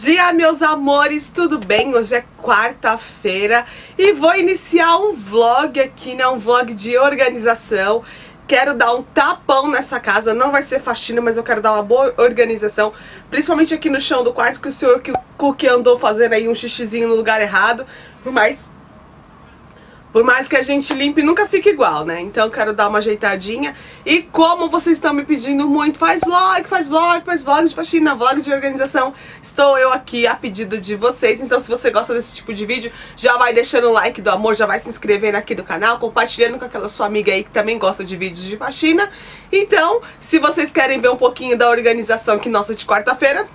dia, meus amores, tudo bem? Hoje é quarta-feira e vou iniciar um vlog aqui, né? Um vlog de organização. Quero dar um tapão nessa casa, não vai ser faxina, mas eu quero dar uma boa organização, principalmente aqui no chão do quarto, que o senhor que Cookie andou fazendo aí um xixizinho no lugar errado, mais por mais que a gente limpe, nunca fica igual, né? Então quero dar uma ajeitadinha. E como vocês estão me pedindo muito, faz vlog, faz vlog, faz vlog de faxina, vlog de organização. Estou eu aqui a pedido de vocês. Então se você gosta desse tipo de vídeo, já vai deixando o like do amor, já vai se inscrevendo aqui do canal, compartilhando com aquela sua amiga aí que também gosta de vídeos de faxina. Então, se vocês querem ver um pouquinho da organização aqui nossa de quarta-feira,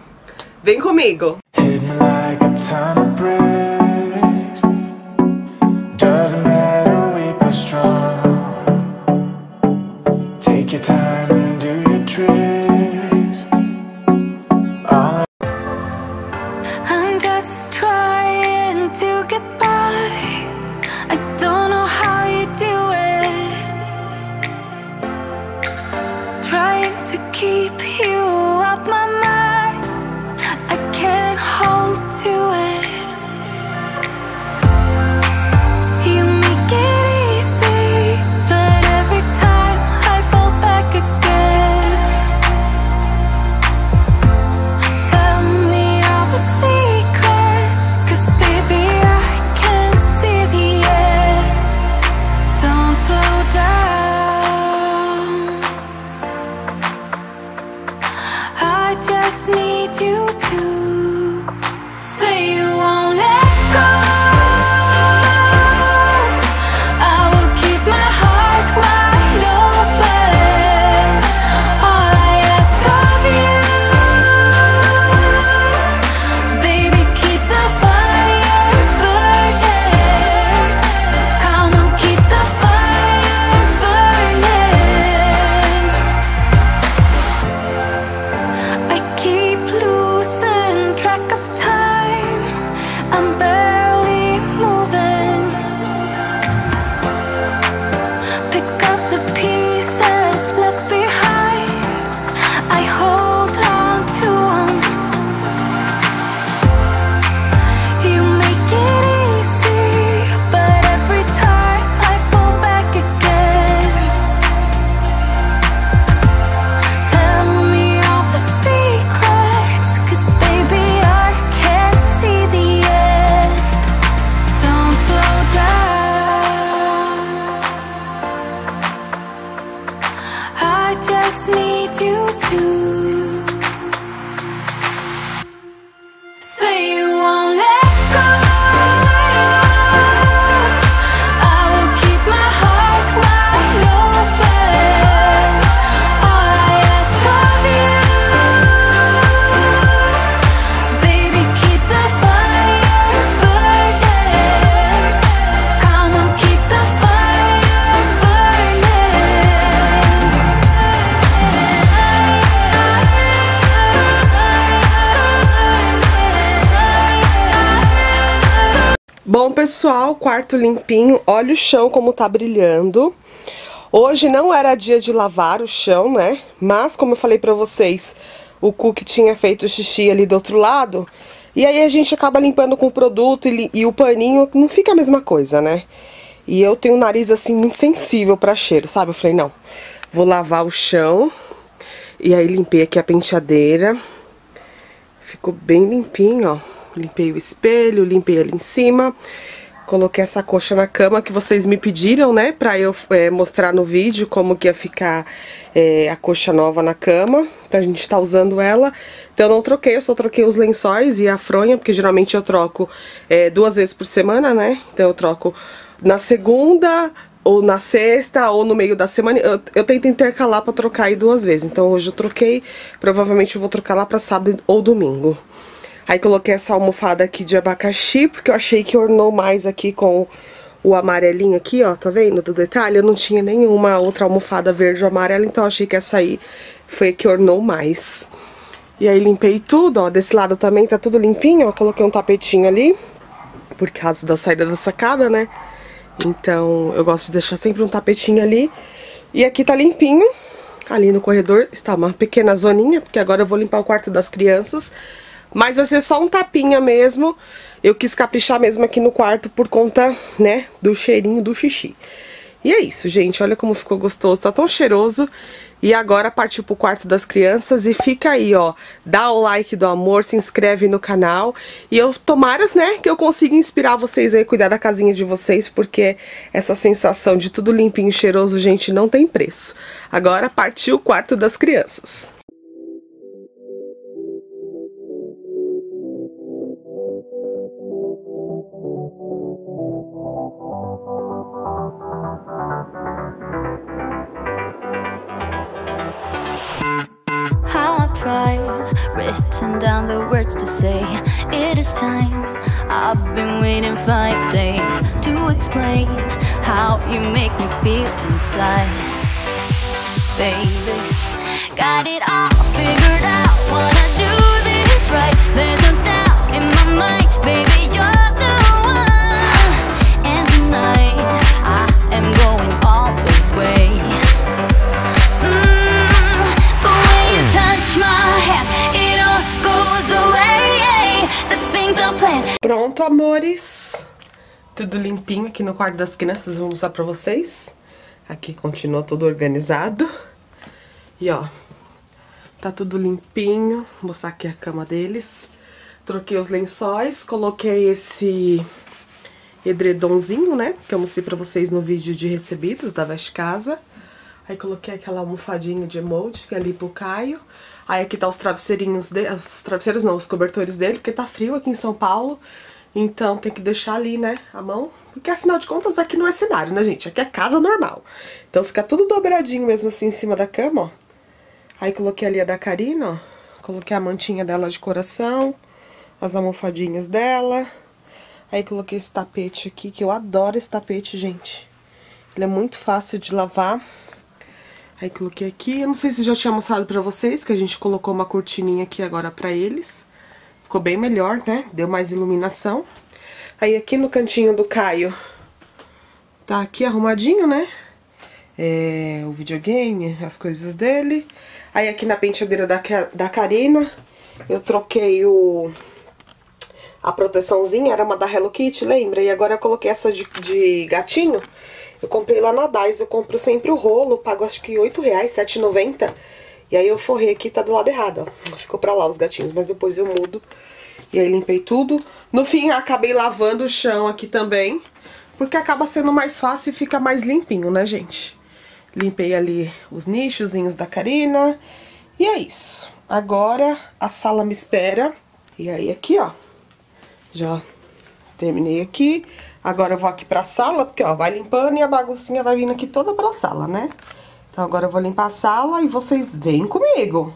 vem comigo! Hit I'm just trying to get by. I don't know how you do it. Trying to keep Bom, pessoal, quarto limpinho. Olha o chão como tá brilhando. Hoje não era dia de lavar o chão, né? Mas, como eu falei pra vocês, o Cook tinha feito xixi ali do outro lado. E aí a gente acaba limpando com o produto e, e o paninho não fica a mesma coisa, né? E eu tenho um nariz, assim, muito sensível pra cheiro, sabe? Eu falei, não, vou lavar o chão. E aí limpei aqui a penteadeira. Ficou bem limpinho, ó. Limpei o espelho, limpei ali em cima. Coloquei essa coxa na cama que vocês me pediram, né? Pra eu é, mostrar no vídeo como que ia ficar é, a coxa nova na cama. Então a gente tá usando ela. Então eu não troquei, eu só troquei os lençóis e a fronha, porque geralmente eu troco é, duas vezes por semana, né? Então eu troco na segunda, ou na sexta, ou no meio da semana. Eu, eu tento intercalar pra trocar aí duas vezes. Então hoje eu troquei, provavelmente eu vou trocar lá pra sábado ou domingo. Aí coloquei essa almofada aqui de abacaxi, porque eu achei que ornou mais aqui com o amarelinho aqui, ó, tá vendo do detalhe? Eu não tinha nenhuma outra almofada verde ou amarela, então achei que essa aí foi a que ornou mais. E aí limpei tudo, ó, desse lado também tá tudo limpinho, ó, coloquei um tapetinho ali, por causa da saída da sacada, né? Então eu gosto de deixar sempre um tapetinho ali. E aqui tá limpinho. Ali no corredor está uma pequena zoninha, porque agora eu vou limpar o quarto das crianças. Mas vai ser só um tapinha mesmo. Eu quis caprichar mesmo aqui no quarto por conta, né, do cheirinho do xixi. E é isso, gente. Olha como ficou gostoso. Tá tão cheiroso. E agora partiu pro quarto das crianças e fica aí, ó. Dá o like do amor, se inscreve no canal. E eu tomaras, né, que eu consiga inspirar vocês aí cuidar da casinha de vocês, porque essa sensação de tudo limpinho e cheiroso, gente, não tem preço. Agora partiu o quarto das crianças. Written down the words to say. It is time. I've been waiting five days to explain how you make me feel inside, baby. Got it all figured out. Wanna do this right. There's no doubt in my mind, baby. Tudo limpinho aqui no quarto das crianças. Vou mostrar pra vocês. Aqui continua tudo organizado. E ó, tá tudo limpinho. Vou mostrar aqui a cama deles. Troquei os lençóis, coloquei esse edredomzinho, né? Que eu mostrei pra vocês no vídeo de recebidos da Veste Casa. Aí coloquei aquela almofadinha de emoji ali pro Caio. Aí aqui tá os travesseirinhos dele, os travesseiros não, os cobertores dele, porque tá frio aqui em São Paulo. Então tem que deixar ali, né, a mão. Porque afinal de contas aqui não é cenário, né, gente? Aqui é casa normal. Então fica tudo dobradinho mesmo assim em cima da cama, ó. Aí coloquei ali a da Karina, ó. Coloquei a mantinha dela de coração, as almofadinhas dela. Aí coloquei esse tapete aqui, que eu adoro esse tapete, gente. Ele é muito fácil de lavar. Aí coloquei aqui, eu não sei se já tinha mostrado pra vocês, que a gente colocou uma cortininha aqui agora pra eles. Ficou bem melhor, né? Deu mais iluminação. Aí aqui no cantinho do Caio, tá aqui arrumadinho, né? É, o videogame, as coisas dele. Aí aqui na penteadeira da, da Karina, eu troquei o... A proteçãozinha, era uma da Hello Kitty, lembra? E agora eu coloquei essa de, de gatinho. Eu comprei lá na Dais, eu compro sempre o rolo, pago acho que 8 reais, R$ 7,90. E aí eu forrei aqui, tá do lado errado, ó. Ficou pra lá os gatinhos, mas depois eu mudo. E aí limpei tudo. No fim, acabei lavando o chão aqui também. Porque acaba sendo mais fácil e fica mais limpinho, né, gente? Limpei ali os nichozinhos da Karina. E é isso. Agora a sala me espera. E aí aqui, ó. Já terminei aqui. Agora eu vou aqui pra sala, porque, ó, vai limpando e a baguncinha vai vindo aqui toda pra sala, né? Então agora eu vou limpar a sala e vocês vêm comigo.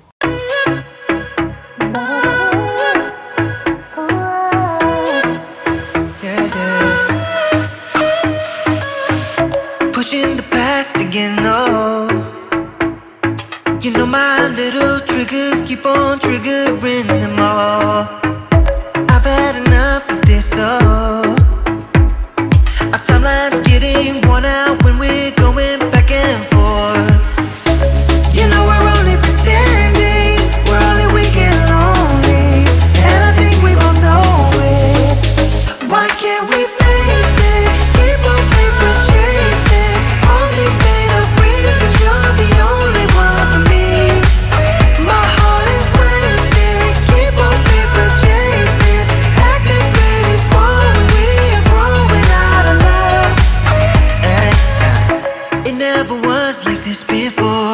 never was like this before.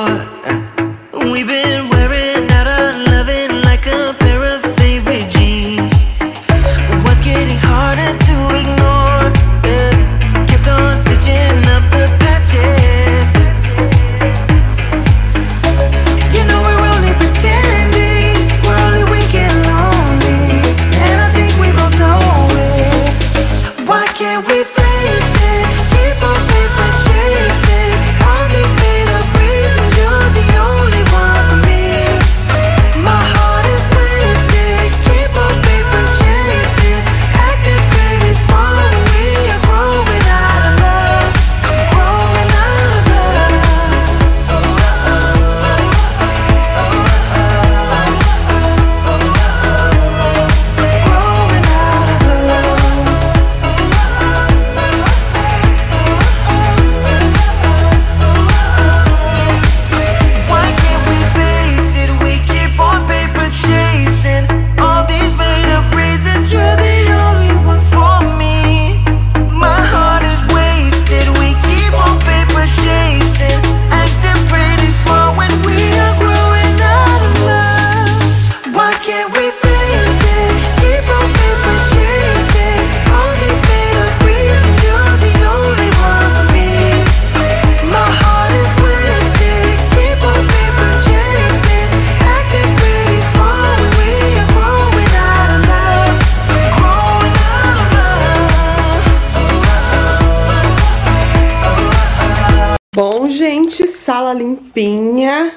Gente, sala limpinha,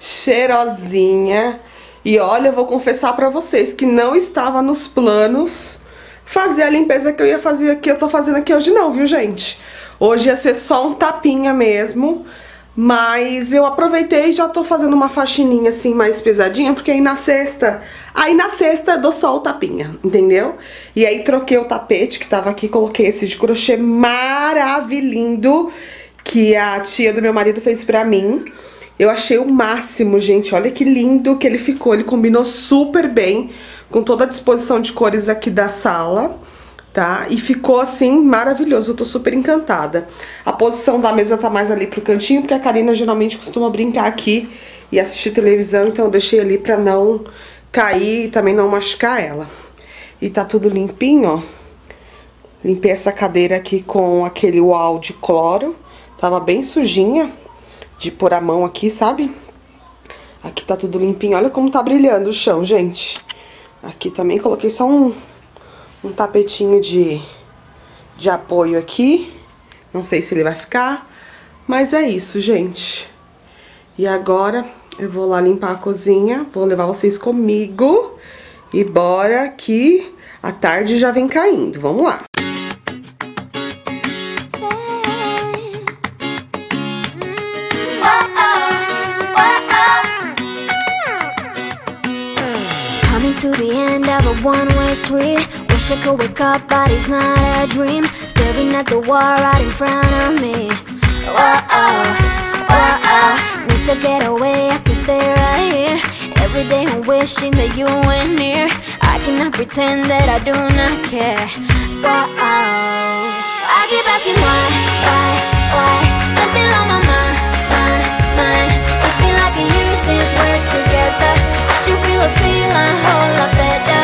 cheirosinha. E olha, eu vou confessar pra vocês que não estava nos planos fazer a limpeza que eu ia fazer que eu tô fazendo aqui hoje não, viu, gente? Hoje ia ser só um tapinha mesmo, mas eu aproveitei e já tô fazendo uma faxininha assim mais pesadinha, porque aí na sexta, aí na sexta dou só o tapinha, entendeu? E aí troquei o tapete que tava aqui, coloquei esse de crochê maravilhoso que a tia do meu marido fez pra mim. Eu achei o máximo, gente. Olha que lindo que ele ficou. Ele combinou super bem com toda a disposição de cores aqui da sala, tá? E ficou, assim, maravilhoso. Eu tô super encantada. A posição da mesa tá mais ali pro cantinho, porque a Karina geralmente costuma brincar aqui e assistir televisão. Então eu deixei ali pra não cair e também não machucar ela. E tá tudo limpinho, ó. Limpei essa cadeira aqui com aquele uau de cloro. Tava bem sujinha de pôr a mão aqui, sabe? Aqui tá tudo limpinho. Olha como tá brilhando o chão, gente. Aqui também coloquei só um, um tapetinho de, de apoio aqui. Não sei se ele vai ficar, mas é isso, gente. E agora eu vou lá limpar a cozinha, vou levar vocês comigo. E bora que a tarde já vem caindo. Vamos lá. One-way street Wish I could wake up, but it's not a dream. Staring at the wall right in front of me. Whoa-oh, whoa-oh Need to get away, I can stay right here. Every day I'm wishing that you were near. I cannot pretend that I do not care. Whoa-oh I keep asking why, why, why? You're still on my mind, mind, It's been like a year since we're together. I should feel a feeling whole lot better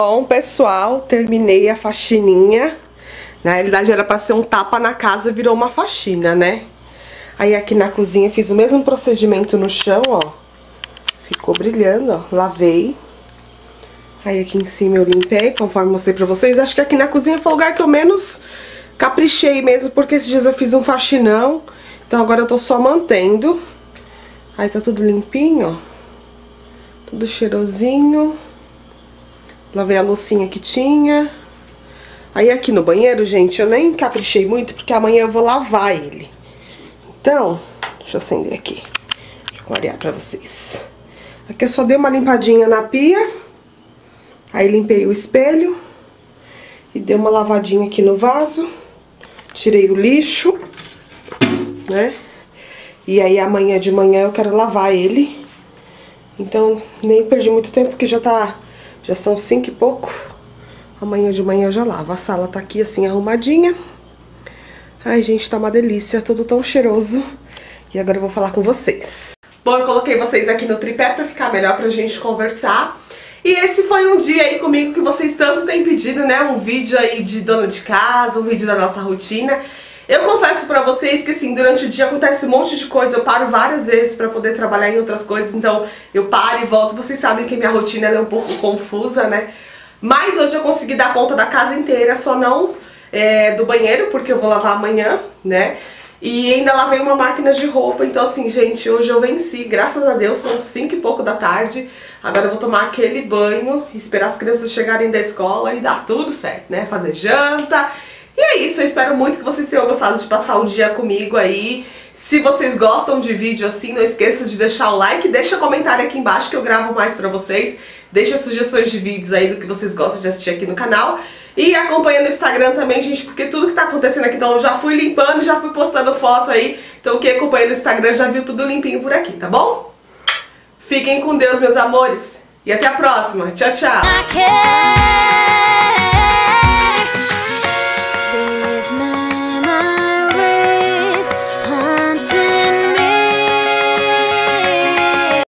Bom, pessoal, terminei a faxininha. Na realidade era pra ser um tapa na casa, virou uma faxina, né? Aí aqui na cozinha fiz o mesmo procedimento no chão, ó. Ficou brilhando, ó. Lavei. Aí aqui em cima eu limpei, conforme mostrei pra vocês. Acho que aqui na cozinha foi o lugar que eu menos caprichei mesmo, porque esses dias eu fiz um faxinão. Então agora eu tô só mantendo. Aí tá tudo limpinho, ó. Tudo cheirosinho. Lavei a loucinha que tinha. Aí aqui no banheiro, gente, eu nem caprichei muito, porque amanhã eu vou lavar ele. Então, deixa eu acender aqui. Deixa eu clarear pra vocês. Aqui eu só dei uma limpadinha na pia. Aí limpei o espelho. E dei uma lavadinha aqui no vaso. Tirei o lixo, né? E aí amanhã de manhã eu quero lavar ele. Então, nem perdi muito tempo, porque já tá... Já são cinco e pouco. Amanhã de manhã eu já lavo. A sala tá aqui assim, arrumadinha. Ai, gente, tá uma delícia. Tudo tão cheiroso. E agora eu vou falar com vocês. Bom, eu coloquei vocês aqui no tripé pra ficar melhor pra gente conversar. E esse foi um dia aí comigo que vocês tanto têm pedido, né? Um vídeo aí de dona de casa, um vídeo da nossa rotina. Eu confesso pra vocês que assim, durante o dia acontece um monte de coisa, eu paro várias vezes pra poder trabalhar em outras coisas, então eu paro e volto. Vocês sabem que minha rotina é um pouco confusa, né? Mas hoje eu consegui dar conta da casa inteira, só não é, do banheiro, porque eu vou lavar amanhã, né? E ainda lavei uma máquina de roupa, então assim, gente, hoje eu venci, graças a Deus, são 5 e pouco da tarde. Agora eu vou tomar aquele banho, esperar as crianças chegarem da escola e dar tudo certo, né? Fazer janta. E é isso, eu espero muito que vocês tenham gostado de passar o dia comigo aí. Se vocês gostam de vídeo assim, não esqueça de deixar o like, deixa comentário aqui embaixo que eu gravo mais pra vocês. Deixa sugestões de vídeos aí do que vocês gostam de assistir aqui no canal. E acompanha no Instagram também, gente, porque tudo que tá acontecendo aqui, então eu já fui limpando, já fui postando foto aí. Então quem acompanha no Instagram já viu tudo limpinho por aqui, tá bom? Fiquem com Deus, meus amores. E até a próxima. Tchau, tchau.